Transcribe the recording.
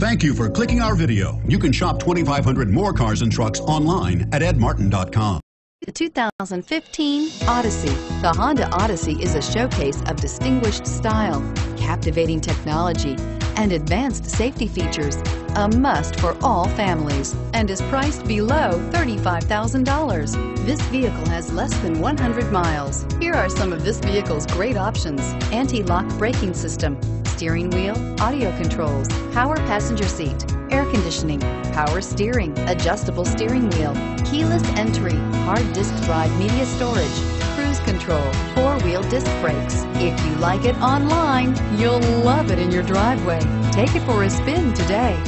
Thank you for clicking our video. You can shop 2,500 more cars and trucks online at edmartin.com. The 2015 Odyssey. The Honda Odyssey is a showcase of distinguished style, captivating technology, and advanced safety features. A must for all families and is priced below $35,000. This vehicle has less than 100 miles. Here are some of this vehicle's great options. Anti-lock braking system, steering wheel, audio controls, power passenger seat, air conditioning, power steering, adjustable steering wheel, keyless entry, hard disk drive media storage, cruise control, four-wheel disc brakes. If you like it online, you'll love it in your driveway. Take it for a spin today.